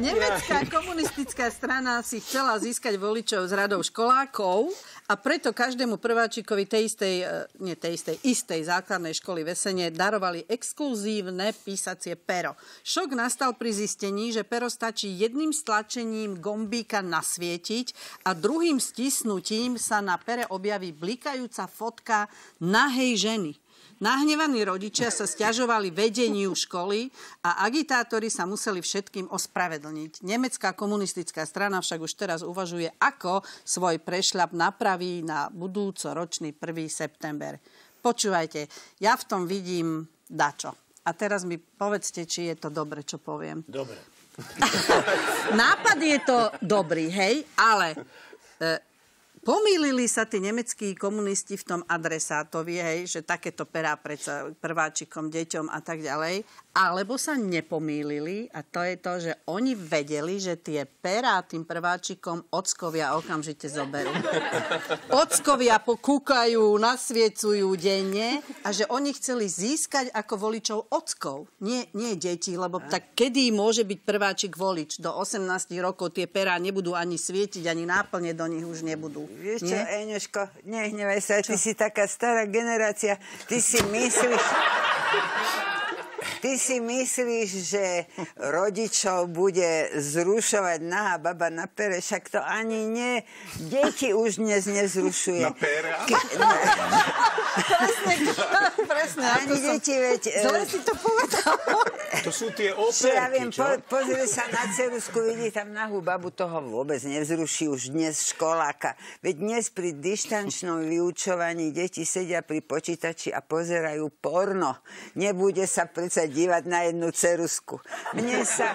Nemecká komunistická strana si chcela získať voličov z radov školákov a preto každému prváčikovi tej istej, e, nie tej istej, istej základnej školy Vesene darovali exkluzívne písacie pero. Šok nastal pri zistení, že pero stačí jedným stlačením gombíka nasvietiť a druhým stisnutím sa na pere objaví blikajúca fotka nahej ženy. Nahnevaní rodičia sa stiažovali vedeniu školy a agitátori sa museli všetkým ospravedlniť. Nemecká komunistická strana však už teraz uvažuje, ako svoj prešľap napraví na budúco ročný 1. september. Počúvajte, ja v tom vidím dačo. A teraz mi povedzte, či je to dobre, čo poviem. Dobre. Nápad je to dobrý, hej, ale e, Pomýlili sa tí nemeckí komunisti v tom adresátovi, hej, že takéto perá predsa prváčikom, deťom a tak ďalej, alebo sa nepomýlili a to je to, že oni vedeli, že tie perá tým prváčikom ockovia okamžite zoberú. Ockovia pokúkajú, nasviecujú denne a že oni chceli získať ako voličov ockov, nie, nie deti, lebo tak kedy môže byť prváčik volič? Do 18 rokov tie perá nebudú ani svietiť, ani náplne do nich už nebudú. Vieš čo, Eňoško, nehnevaj sa, ty si taká stará generácia, ty si myslíš... Ty si myslíš, že rodičov bude zrušovať nahá baba na pere, však to ani nie. Deti už dnes nezrušuje. Na pera? Ke, ne, Presne, presne. ani deti, veď... e, Zle si to povedal. To sú tie Čo ja viem, operky, po, čo? pozrie sa na cerusku, vidí tam nahú babu, toho vôbec nevzruší už dnes školáka. Veď dnes pri dištančnom vyučovaní deti sedia pri počítači a pozerajú porno. Nebude sa predsa dívať na jednu cerusku. Mne sa...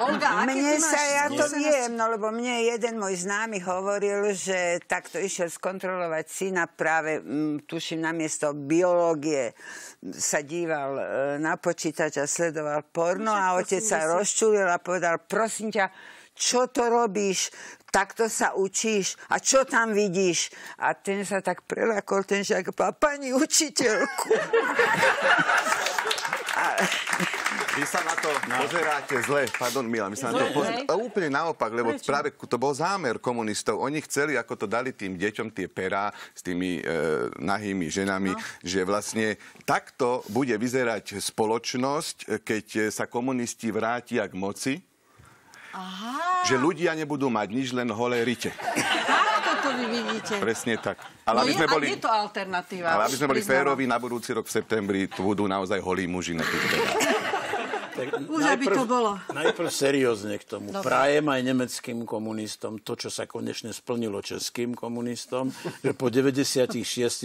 Olga, Mne ty máš sa, ja to viem, no lebo mne jeden môj známy hovoril, že takto išiel skontrolovať syna práve, mm, tuším, na miesto biológie sa díval e, na počítač a sledoval porno a otec sa rozčulil a povedal, prosím ťa, čo to robíš? Takto sa učíš? A čo tam vidíš? A ten sa tak prelakol, ten žiak, pani učiteľku. Vy sa na to pozeráte zle, pardon Mila, my sa na to Zle, pozeráte úplne naopak, lebo Prečo? práve to bol zámer komunistov. Oni chceli, ako to dali tým deťom tie perá s tými e, nahými ženami, no. že vlastne takto bude vyzerať spoločnosť, keď sa komunisti vrátia k moci. Aha. Že ľudia nebudú mať nič, len holé rite. Vy vidíte. Presne tak. No Ale aby je, sme a boli... je to alternatíva. Ale aby sme boli férovi, na budúci rok v septembri tu budú naozaj holí muži na tých Už aby to bolo. Najprv seriózne k tomu. Dobre. Prajem aj nemeckým komunistom to, čo sa konečne splnilo českým komunistom, že po 96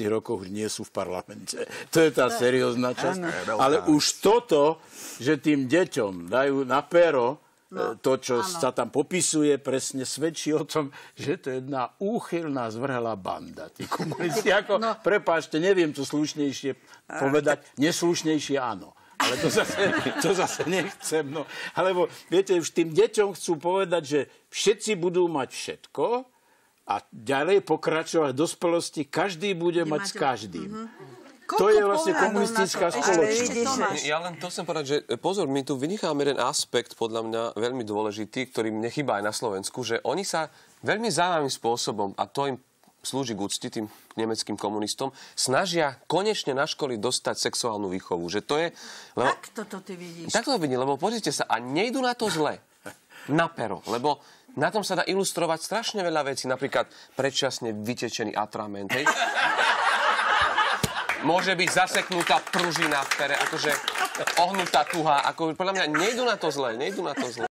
rokoch nie sú v parlamente. To je tá seriózna časť. Ale už toto, že tým deťom dajú na pero, no, to, čo áno. sa tam popisuje, presne svedčí o tom, že to je jedna úchylná zvrhlá banda. Tí komunisti, ako, No. prepáčte, neviem to slušnejšie povedať, neslušnejšie áno. Ale to zase, to zase nechcem. No. Alebo, viete, už tým deťom chcú povedať, že všetci budú mať všetko a ďalej pokračovať v dospelosti, každý bude mať s každým. Koľko To je vlastne komunistická spoločnosť. Ja len to chcem povedať, že pozor, my tu vynecháme jeden aspekt, podľa mňa veľmi dôležitý, ktorý mne chýba aj na Slovensku, že oni sa veľmi zaujímavým spôsobom, a to im slúži k úcti tým nemeckým komunistom, snažia konečne na školy dostať sexuálnu výchovu. Že to je... Lebo, Tak toto ty vidíš. tak to vidím, lebo pozrite sa, a nejdu na to zle. Na pero. Lebo na tom sa dá ilustrovať strašne veľa vecí. Napríklad predčasne vytečený atrament. Hej? Môže byť zaseknutá pružina v pere, akože ohnutá tuha. Ako, podľa mňa nejdu na to zle, nejdu na to zle.